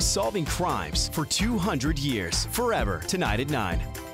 Solving crimes for 200 years. Forever. Tonight at 9.